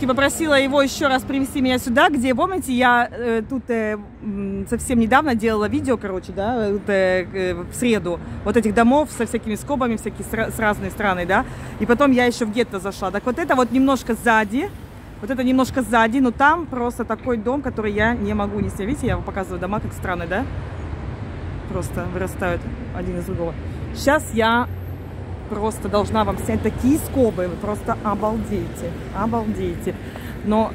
Попросила его еще раз привести меня сюда, где, помните, я э, тут э, совсем недавно делала видео, короче, да, э, э, в среду, вот этих домов со всякими скобами, всякие с, с разной страны, да, и потом я еще в гетто зашла. Так вот это вот немножко сзади, вот это немножко сзади, но там просто такой дом, который я не могу не снять. Видите, я вам показываю дома, как странные, да? Просто вырастают один из другого. Сейчас я просто должна вам снять такие скобы, вы просто обалдеете, обалдеете. Но,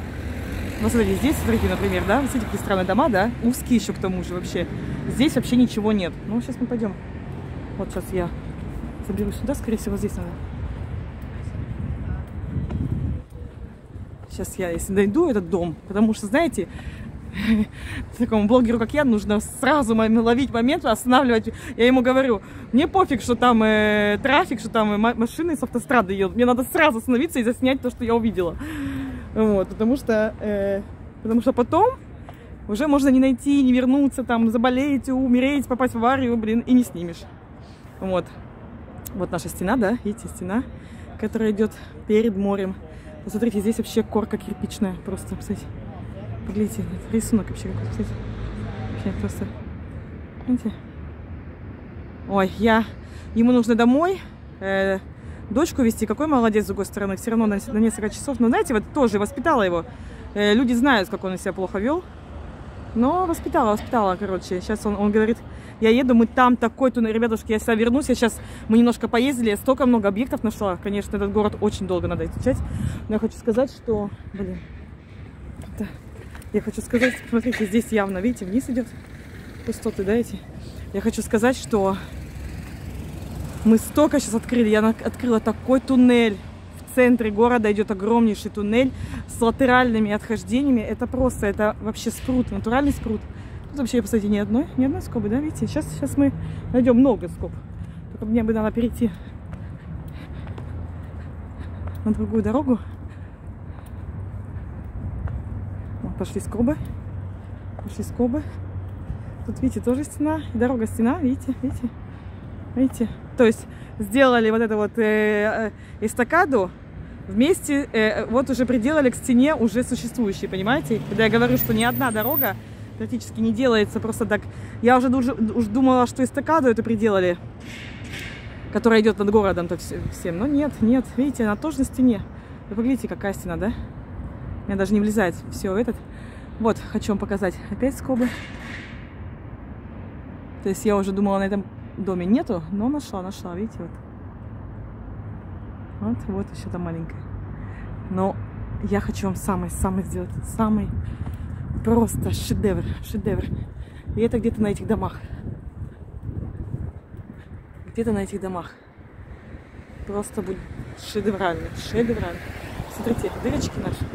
ну смотрите, здесь, смотрите, например, да, видите, какие странные дома, да, узкие еще к тому же вообще. Здесь вообще ничего нет. Ну, сейчас мы пойдем. Вот сейчас я заберу сюда, скорее всего, здесь надо. Сейчас я, если найду этот дом, потому что, знаете, такому блогеру, как я, нужно сразу ловить момент, останавливать. Я ему говорю, мне пофиг, что там э, трафик, что там э, машины с автострады едут. Мне надо сразу остановиться и заснять то, что я увидела. Вот, потому что, э, потому что потом уже можно не найти, не вернуться, там, заболеть, умереть, попасть в аварию, блин, и не снимешь. Вот. Вот наша стена, да, видите, стена, которая идет перед морем. Посмотрите, здесь вообще корка кирпичная, просто, кстати. Поглядите, рисунок вообще какой-то, кстати. Вообще просто, видите? Ой, я... Ему нужно домой э, дочку вести. Какой молодец, с другой стороны. Все равно на, на несколько часов. Но знаете, вот тоже воспитала его. Э, люди знают, как он себя плохо вел. Но воспитала, воспитала, короче. Сейчас он, он говорит, я еду, мы там такой туннель. Ребятушки, я сюда вернусь. Я сейчас, мы немножко поездили, я столько много объектов нашла. Конечно, этот город очень долго надо изучать. Но я хочу сказать, что, блин, это я хочу сказать, смотрите, здесь явно, видите, вниз идет пустоты, да, эти. Я хочу сказать, что мы столько сейчас открыли. Я открыла такой туннель. В центре города идет огромнейший туннель с латеральными отхождениями. Это просто, это вообще спрут, натуральный спрут. Тут вообще, кстати, ни одной, ни одной скобы, да, видите? Сейчас, сейчас мы найдем много скоб. Только мне бы надо перейти на другую дорогу. Пошли скобы. Пошли скобы. Тут, видите, тоже стена. дорога стена, видите, видите. Видите? То есть сделали вот это вот э, э, эстакаду вместе, э, вот уже приделали к стене уже существующие, понимаете? Когда я говорю, что ни одна дорога практически не делается просто так. Я уже, уже, уже думала, что эстакаду это приделали, которая идет над городом то всем. Но нет, нет, видите, она тоже на стене. Вы поглядите, какая стена, да? Меня даже не влезает все этот. Вот, хочу вам показать опять скобы. То есть я уже думала, на этом доме нету, но нашла, нашла, видите, вот. Вот, вот еще там маленькая. Но я хочу вам самый-самый сделать, самый просто шедевр, шедевр. И это где-то на этих домах. Где-то на этих домах. Просто будет шедеврально, шедеврально. Смотрите, дырочки наши.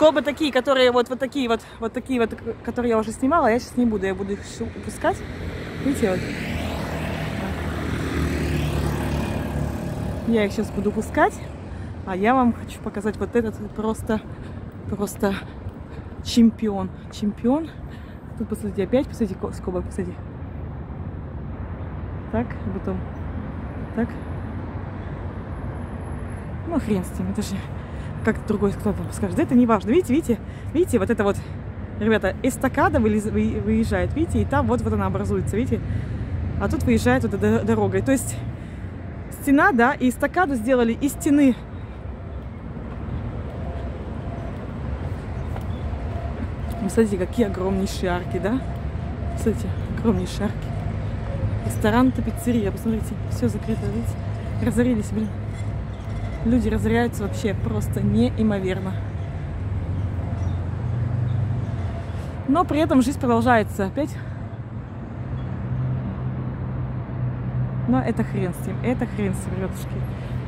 Скобы такие, которые вот, вот такие вот, вот такие вот, которые я уже снимала, я сейчас не буду, я буду их упускать. Видите, вот. Я их сейчас буду пускать, а я вам хочу показать вот этот просто, просто чемпион. Чемпион. Тут, посмотрите, опять, посмотрите, скобы, посмотрите. Так, потом так. Ну, хрен с ним, это же как другой кто-то скажет, это не важно. Видите, видите, видите, вот это вот, ребята, эстакада выезжает, видите, и там вот, вот она образуется, видите. А тут выезжает вот эта дорога. То есть стена, да, и эстакаду сделали из стены. Смотрите, какие огромнейшие арки, да? Смотрите, огромнейшие арки. Ресторан-то пиццерия, посмотрите, все закрыто, видите? Разорились, блин. Люди разоряются вообще просто неимоверно. Но при этом жизнь продолжается опять. Но это хрен с ним, это хрен с ним, ребятушки.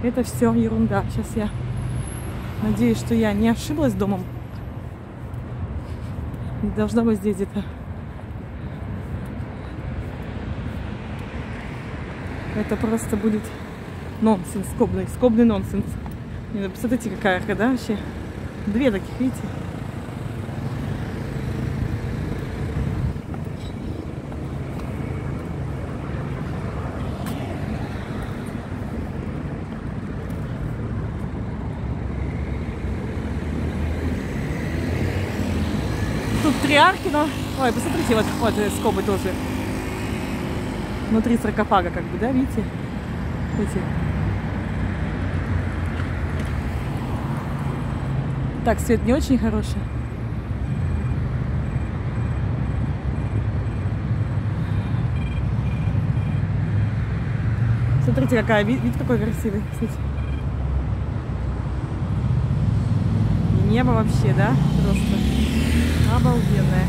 Это все ерунда. Сейчас я надеюсь, что я не ошиблась домом. Должна быть здесь где-то. Это просто будет Нонсенс скобный, скобный нонсенс. Не, ну, посмотрите, какая арка, да, вообще. Две таких, видите? Тут три арки, но... Ой, посмотрите, вот, вот э, скобы тоже. Внутри саркофага, как бы, да, видите? Эти Так, свет не очень хороший. Смотрите, какая вид, вид какой красивый. Смотрите. Небо вообще, да? Просто обалденное.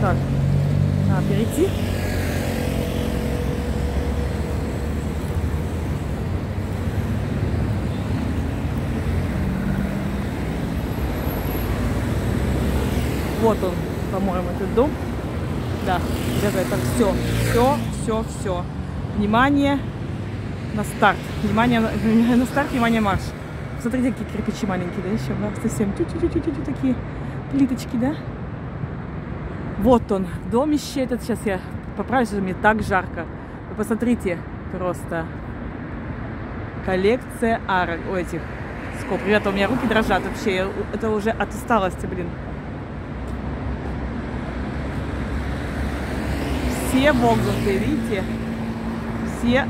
Так, надо перейти. Вот он, по-моему, этот дом. Да, где-то это все, все, все. Внимание на старт. Внимание на, старт, внимание марш. Смотрите, какие кирпичи маленькие, да, еще, да, совсем тю-тю-тю-тю-тю такие плиточки, да. Вот он, домище этот, сейчас я поправлюсь, мне так жарко. Вы посмотрите, просто коллекция арок, у этих скоб. Ребята, у меня руки дрожат вообще, это уже от усталости, блин. Все вогнутые, видите? Все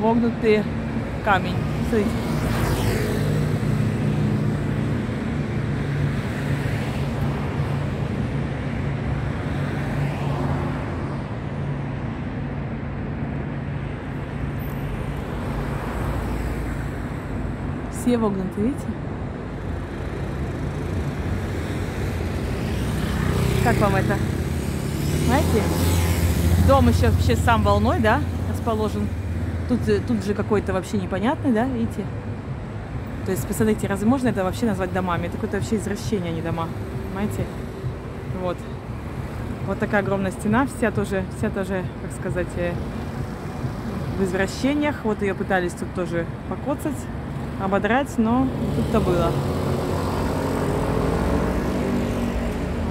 вогнутые камень. Смотрите. Все вогнутые, видите? Как вам это? Знаете? Дом еще вообще сам волной, да, расположен. Тут, э, тут же какой-то вообще непонятный, да, видите? То есть, посмотрите, разве можно это вообще назвать домами? Это какое-то вообще извращение, а не дома. Понимаете? Вот. Вот такая огромная стена, вся тоже, вся тоже, как сказать, э, в извращениях. Вот ее пытались тут тоже покоцать, ободрать, но тут-то было.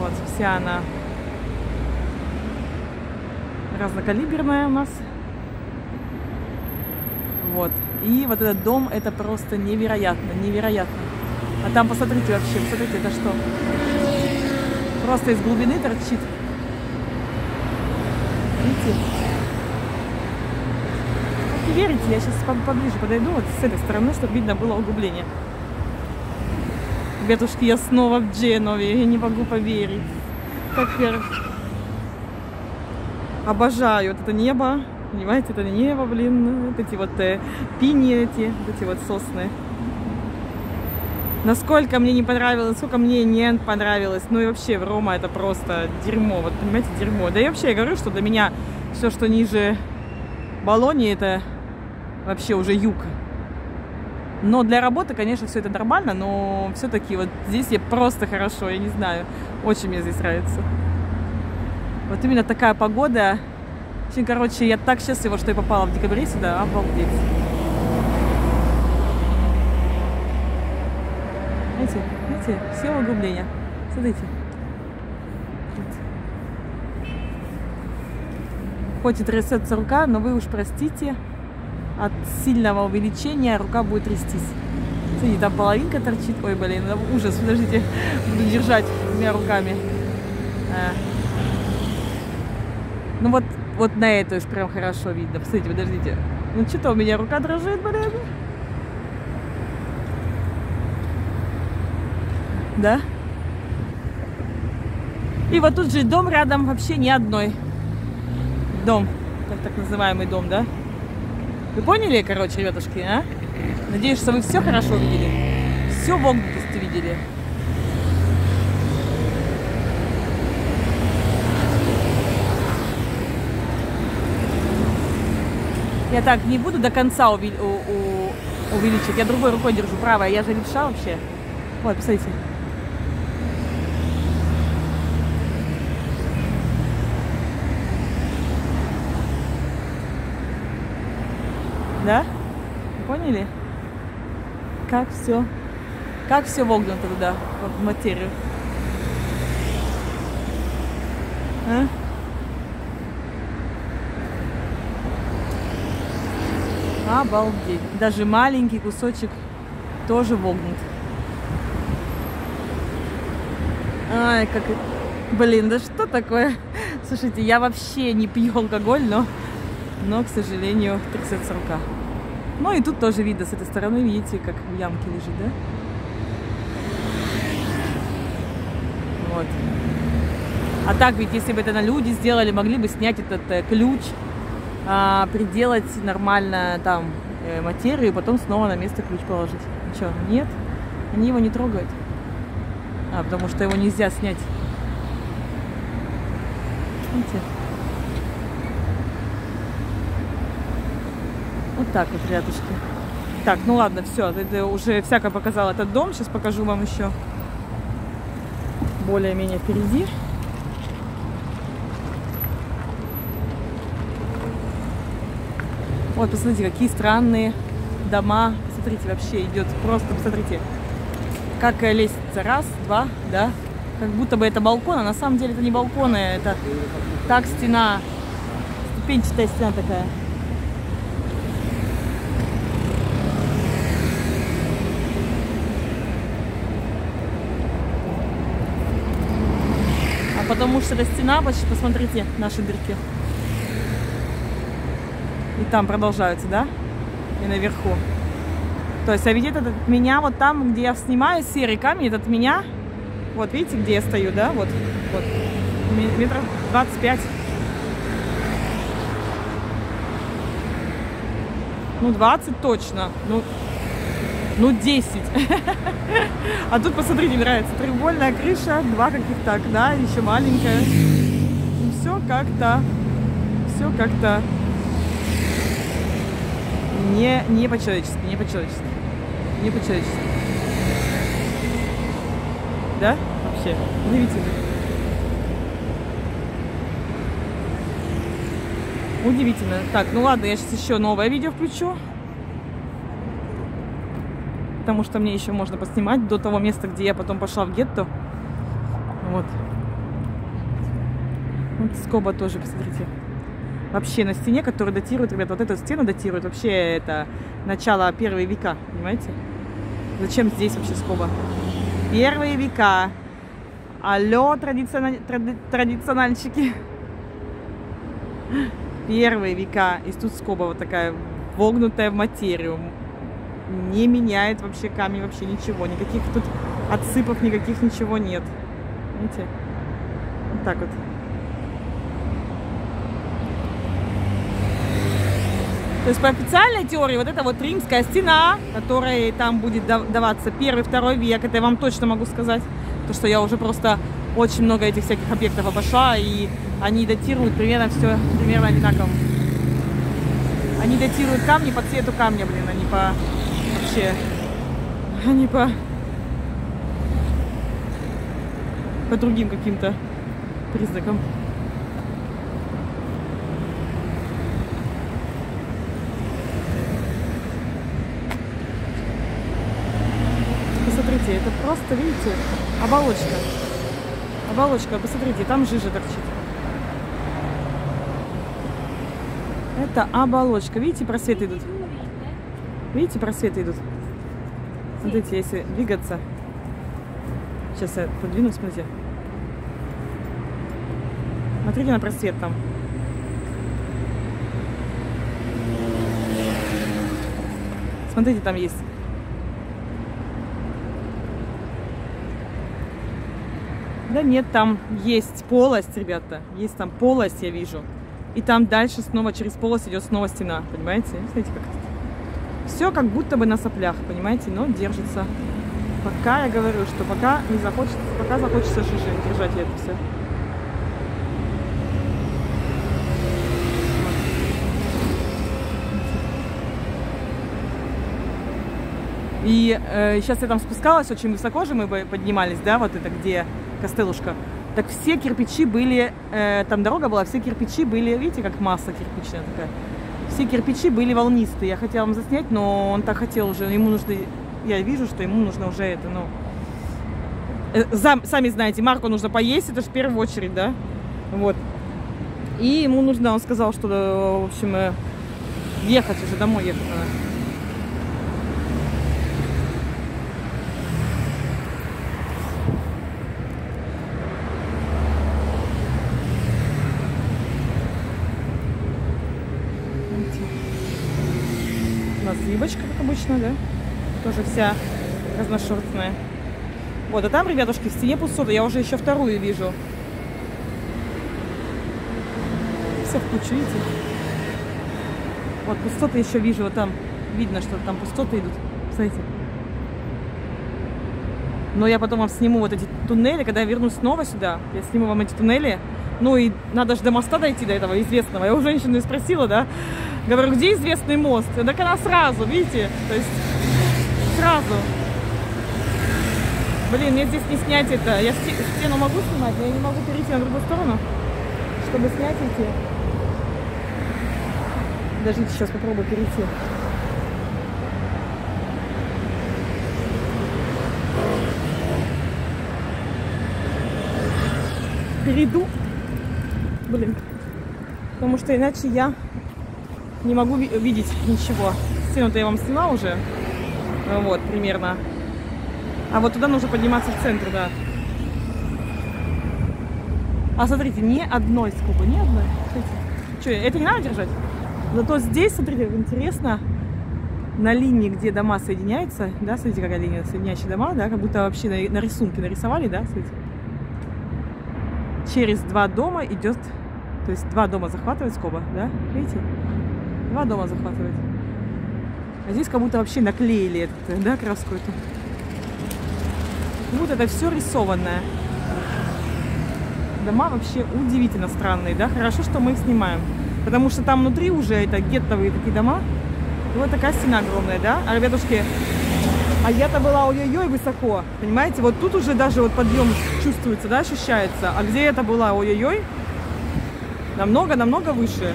Вот, вся она разнокалиберная у нас. Вот. И вот этот дом, это просто невероятно, невероятно. А там, посмотрите вообще, посмотрите, это что? Просто из глубины торчит. Видите? Не верите, я сейчас поближе подойду, вот с этой стороны, чтобы видно было углубление. Ребятушки, я снова в Дженове, я не могу поверить. Как первый. Обожаю вот это небо. Понимаете, это небо, блин. Вот эти вот э, пини эти, вот эти вот сосны. Насколько мне не понравилось, насколько мне не понравилось. Ну и вообще, в Рома это просто дерьмо. Вот, понимаете, дерьмо. Да и вообще, я говорю, что для меня все, что ниже Болони, это вообще уже юг. Но для работы, конечно, все это нормально, но все-таки вот здесь я просто хорошо, я не знаю. Очень мне здесь нравится. Вот именно такая погода. Очень, короче, я так счастлива, что я попала в декабре сюда. Обалдеть. Видите, видите, все углубления. Смотрите. Хоть и трясется рука, но вы уж простите, от сильного увеличения рука будет трястись. Смотрите, там половинка торчит. Ой, блин, ужас, подождите, буду держать двумя руками. Ну вот, вот на это уж прям хорошо видно. Посмотрите, подождите. Ну что-то у меня рука дрожит, блин. Да? И вот тут же дом рядом вообще не одной. Дом. Так, так называемый дом, да? Вы поняли, короче, ребятушки, а? Надеюсь, что вы все хорошо видели. Все вогнутости видели. Я так не буду до конца увели, у, у, увеличить. Я другой рукой держу, правая. Я же левша вообще. Вот, посмотрите. Да? Поняли? Как все? Как все вогнуто туда, в материю? А? Обалдеть. Даже маленький кусочек тоже вогнут. Ай, как... Блин, да что такое? Слушайте, я вообще не пью алкоголь, но, но к сожалению, трясется рука. Ну и тут тоже видно с этой стороны, видите, как в ямке лежит, да? Вот. А так ведь, если бы это на люди сделали, могли бы снять этот э, ключ, а, приделать нормально там э, материю и потом снова на место ключ положить. Что, нет? Они его не трогают. А, потому что его нельзя снять. Видите? Вот так вот, рядышки. Так, ну ладно, все, это уже всяко показал этот дом. Сейчас покажу вам еще более-менее впереди. Вот, посмотрите, какие странные дома. Посмотрите, вообще идет просто, посмотрите, как лестница. Раз, два, да. Как будто бы это балкон, а на самом деле это не балконы, это так стена, ступенчатая стена такая. А потому что эта стена, посмотрите, наши дырки. И там продолжаются, да? И наверху. То есть, а видите, этот меня вот там, где я снимаю серый камень, этот меня, вот видите, где я стою, да? Вот, вот, метров 25. Ну, 20 точно. Ну, ну 10. А тут, посмотрите, нравится. Треугольная крыша, два каких-то окна, еще маленькая. Ну, все как-то, все как-то не, не по-человечески, не по-человечески. Не по-человечески. Да? Вообще. Удивительно. Удивительно. Так, ну ладно, я сейчас еще новое видео включу. Потому что мне еще можно поснимать до того места, где я потом пошла в гетто. Вот. Вот скоба тоже, посмотрите вообще на стене, которая датирует, ребят, вот эту стену датирует вообще это начало первые века, понимаете? Зачем здесь вообще скоба? Первые века. Алло, традициональ... тради... традициональщики. Первые века. И тут скоба вот такая вогнутая в материю. Не меняет вообще камень, вообще ничего. Никаких тут отсыпов, никаких ничего нет. Видите? Вот так вот. То есть по официальной теории вот эта вот римская стена, которая там будет даваться первый, второй век, это я вам точно могу сказать, то что я уже просто очень много этих всяких объектов обошла, и они датируют примерно все примерно одинаково. Они датируют камни по цвету камня, блин, а не по вообще, а не по по другим каким-то признакам. Посмотрите, это просто, видите, оболочка. Оболочка, посмотрите, там жижа торчит. Это оболочка. Видите, просветы идут? Видите, просветы идут? Смотрите, если двигаться. Сейчас я подвину, смотрите. Смотрите на просвет там. Смотрите, там есть Да нет, там есть полость, ребята. Есть там полость, я вижу. И там дальше снова через полость идет снова стена. Понимаете? Смотрите, как все как будто бы на соплях, понимаете, но держится. Пока я говорю, что пока не захочется, пока захочется шиши держать это все. И э, сейчас я там спускалась, очень высоко же мы поднимались, да, вот это где Костелушка. Так все кирпичи были, э, там дорога была, все кирпичи были, видите, как масса кирпичная такая. Все кирпичи были волнистые. Я хотела вам заснять, но он так хотел уже, ему нужно, я вижу, что ему нужно уже это, ну... Э, зам, сами знаете, Марку нужно поесть, это же в первую очередь, да? Вот. И ему нужно, он сказал, что, в общем, э, ехать уже, домой ехать надо. Зибочка, как обычно, да? Тоже вся разношерстная. Вот, а там, ребятушки, в стене пустота. Я уже еще вторую вижу. Все в кучу, видите? Вот пустоты еще вижу, вот там видно, что там пустоты идут. Смотрите. Но я потом вам сниму вот эти туннели, когда я вернусь снова сюда. Я сниму вам эти туннели. Ну и надо же до моста дойти, до этого известного. Я у женщины спросила, да, говорю, где известный мост? Так она сразу, видите, то есть сразу. Блин, мне здесь не снять это. Я стену могу снимать, но я не могу перейти на другую сторону, чтобы снять эти. Подождите, сейчас попробую перейти. Перейду. Блин. Потому что иначе я не могу видеть ничего. Стену-то я вам сняла уже. Вот, примерно. А вот туда нужно подниматься в центр, да. А смотрите, ни одной скобы, ни одной. Что, это не надо держать? Зато здесь, смотрите, интересно, на линии, где дома соединяются, да, смотрите, какая линия, соединяющие дома, да, как будто вообще на, на рисунке нарисовали, да, смотрите. Через два дома идет, то есть два дома захватывает скоба, да, видите? Два дома захватывает. А здесь как будто вообще наклеили этот, да, краску эту. Вот это все рисованное. Дома вообще удивительно странные, да? Хорошо, что мы их снимаем. Потому что там внутри уже это геттовые такие дома. И вот такая стена огромная, да? А, ребятушки, а я-то была ой-ой-ой высоко. Понимаете? Вот тут уже даже вот подъем чувствуется, да, ощущается. А где это была ой-ой-ой? Намного-намного выше.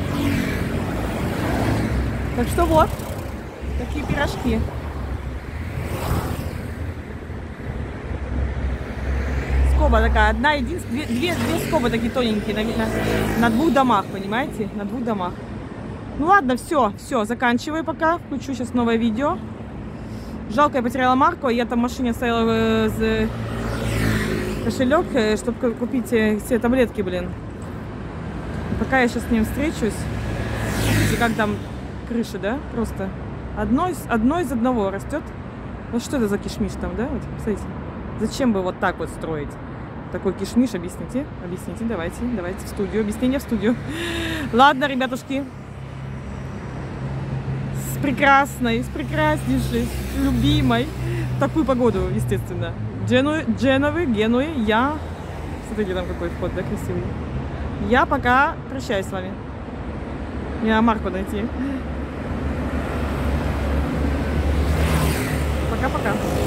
Так что вот, такие пирожки. скоба такая, одна единственная, две, две, скобы такие тоненькие на, на, на двух домах, понимаете? На двух домах. Ну ладно, все, все, заканчиваю пока. Включу сейчас новое видео. Жалко, я потеряла марку. Я там в машине оставила э, кошелек, э, чтобы купить э, все таблетки, блин. Пока я сейчас с ним встречусь. И как там крыша, да? Просто одно из, одно из одного растет. Вот что это за кишмиш там, да? Вот, смотрите. Зачем бы вот так вот строить? такой кишмиш, объясните, объясните, давайте, давайте в студию, объяснение в студию. Ладно, ребятушки, с прекрасной, с прекраснейшей, любимой, такую погоду, естественно, Джену, Дженовы, Генуи, я, смотрите, там какой вход, да, красивый. Я пока прощаюсь с вами. Мне Марку найти. Пока-пока.